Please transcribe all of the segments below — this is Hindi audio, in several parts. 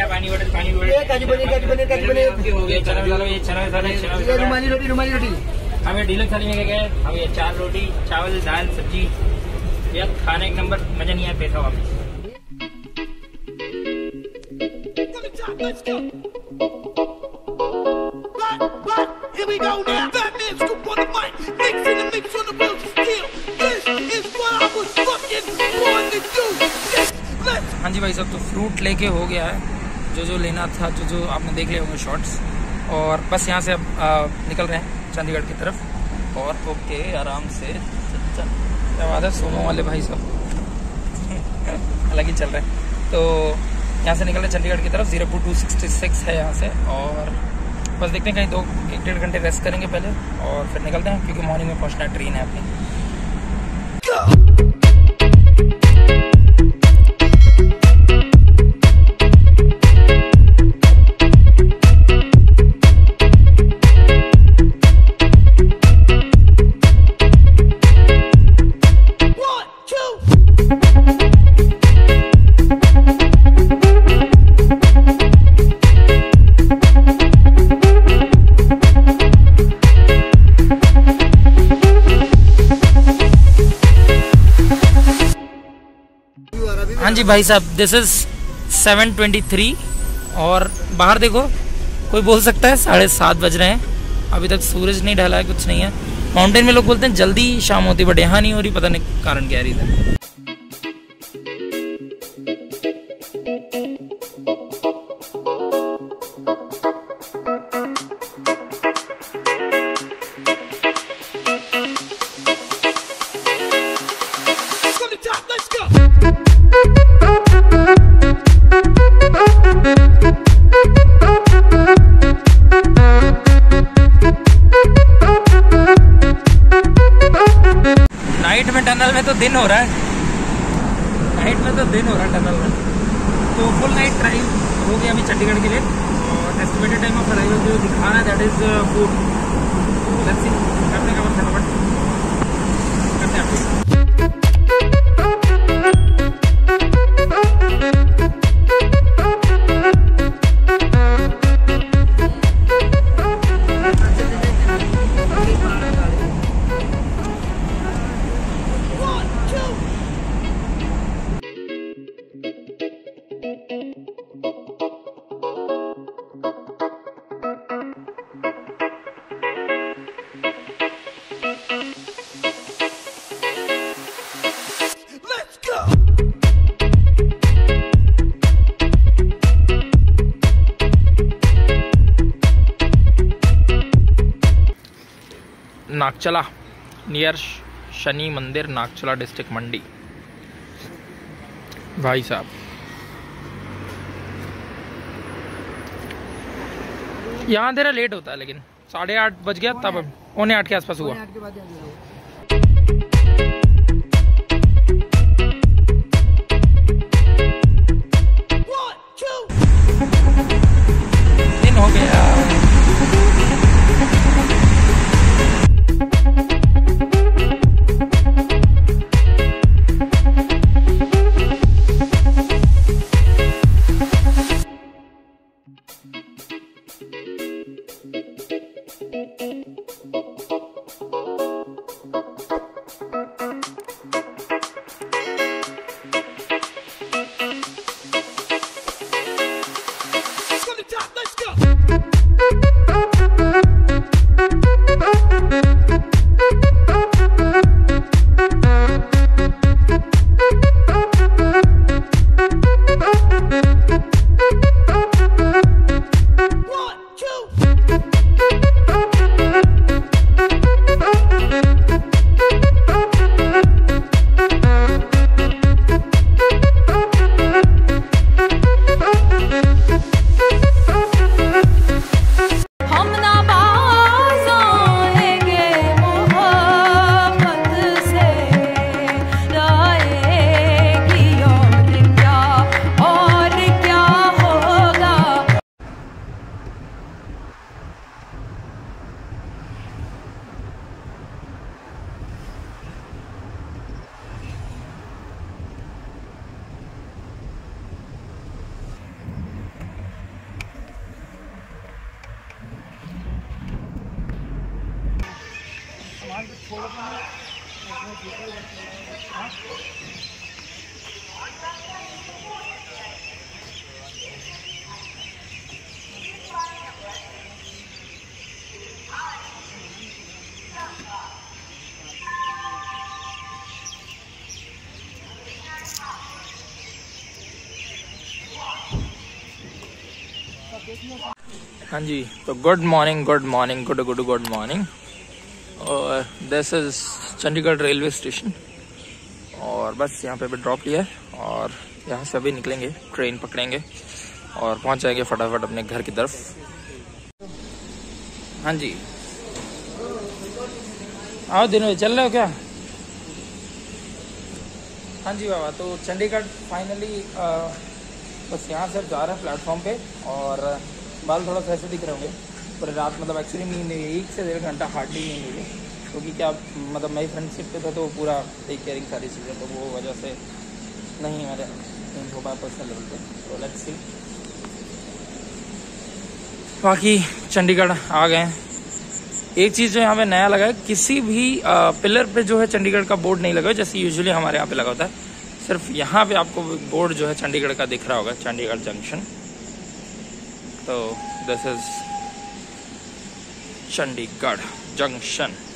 ठंडा पानी बॉटल पानी बॉटल ये काजू पनीर, काजू पनीर, काजू पनीर। हो गया चना मसाला ये चना मसाला ये चना ये मसाला रुमाली रोटी रुमाली रोटी हमें डीलक्स थाली में क्या हमें चार रोटी चावल दाल सब्ज़ी ये खाने एक नंबर मज़ा नहीं आया पैसा वापस Let's go. Right, right, here we go now. Batman scoop on the mic, mix in the mix on the wheels of steel. This is what I was fucking born to do. Yes, let's हाँ जी भाई साहब तो फ्रूट लेके हो गया है जो जो लेना था, जो जो आपने देख लिया होंगे शॉर्ट्स और बस यहाँ से अब निकल रहे हैं चंडीगढ़ की तरफ़। और ओके, आराम से। क्या बात है सोमो वाले भाई साहब अलग ही चल रहे हैं। तो यहाँ से निकल रहे चंडीगढ़ की तरफ़। Zero two two sixty six है यहाँ से। और बस देखते हैं, कहीं दो, एक डेढ़ घंटे रेस्ट करेंगे पहले। और फिर निकलते हैं, क्योंकि मॉर्निंग में पहुँचना ट्रेन है अपनी। भाई साहब दिस इज़ 723 और बाहर देखो, कोई बोल सकता है, साढ़े सात बज रहे हैं। अभी तक सूरज नहीं ढला है, कुछ नहीं है। माउंटेन में लोग बोलते हैं, जल्दी शाम होती बट यहाँ नहीं हो रही, पता नहीं कारण क्या रही था let's go. दिन हो रहा टनल में तो फुल नाइट ड्राइव हो गया अभी चंडीगढ़ के लिए। और एस्टिमेटेड टाइम ऑफ़ अराइवल जो दिखा रहा है दैट इज़ फ़ूड करते हैं करते हैं नागचला नियर शनि मंदिर नागचला डिस्ट्रिक्ट मंडी। भाई साहब। यहाँ अंधेरा लेट होता है लेकिन साढ़े आठ बज गया तब पौने आठ। के आसपास हुआ। हाँ जी तो good morning good morning good good good morning और this is Chandigarh railway station और बस यहाँ पे भी ड्रॉप लिया है और यहाँ से अभी निकलेंगे ट्रेन पकड़ेंगे और पहुँच जाएँगे फटाफट अपने घर की तरफ़। हाँ जी। आओ दिन चल रहे हो क्या? हाँ जी बाबा तो चंडीगढ़ फाइनली बस यहाँ से जा रहे हैं प्लेटफॉर्म पे और, बाल थोड़ा सा ऐसे दिख रहे होंगे। पूरे रात मतलब एक्चुअली नींद नहीं एक से डेढ़ घंटा हार्डली नींद हुई क्योंकि क्या मतलब मैं फ्रेंडशिप पे था तो पूरा टेक केयरिंग सारी चीज़ें तो वो वजह से नहीं मेरे हो पाया पर्सनल लेवल पे। तो लेट्स सी बाकी चंडीगढ़ आ गए एक चीज़ जो यहाँ पे नया लगा है, किसी भी पिलर पे जो है चंडीगढ़ का बोर्ड नहीं लगा जैसे यूजुअली हमारे यहाँ पे लगा होता है। सिर्फ़ यहाँ पे आपको बोर्ड जो है चंडीगढ़ का दिख रहा होगा, चंडीगढ़ जंक्शन तो दिस इज़ चंडीगढ़ जंक्शन।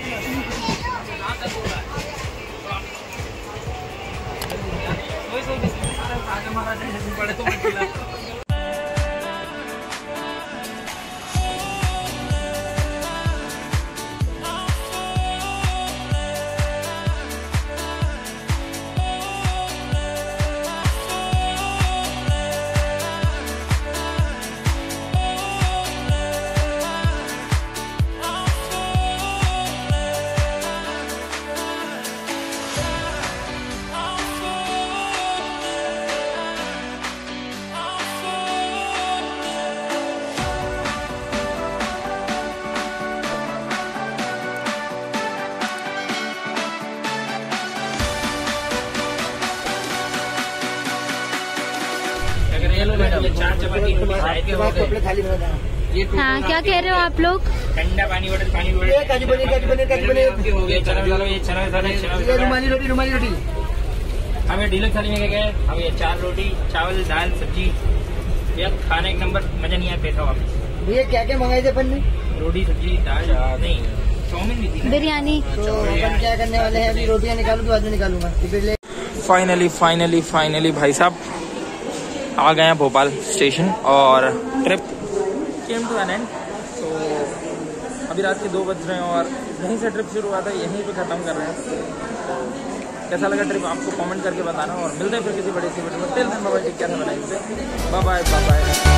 चार पड़े तो के हो गए देना ये हाँ क्या कह रहे हो आप लोग? ठंडा पानी बॉटल पानी बॉटल काजू पनीर काजू पनीर काजू पनीर। हो गया चना ये रुमाली रोटी रुमाली रोटी। हमें डीलक्स थाली में क्या क्या हमें ये चार रोटी चावल दाल सब्ज़ी। ये खाने एक नंबर मज़ा नहीं आया पैसा वापस। भैया क्या क्या मंगाए थे अपन ने? रोटी सब्ज़ी दाल नहीं चाउमीन भी थी। बिरयानी। तो अपन क्या करने वाले हैं? अभी रोटियाँ निकालू तो बाद में निकालूँगा। फिर ले फाइनली फाइनली फाइनली भाई साहब। आ गए हैं भोपाल स्टेशन और trip came to an end तो अभी रात के दो बज रहे हैं और यहीं से ट्रिप शुरू हुआ था, यहीं पे ख़त्म कर रहे हैं। तो कैसा लगा ट्रिप आपको कमेंट करके बताना और मिलते हैं फिर किसी बड़े सी वीडियो में। जी क्या bye take care have a nice day bye bye bye bye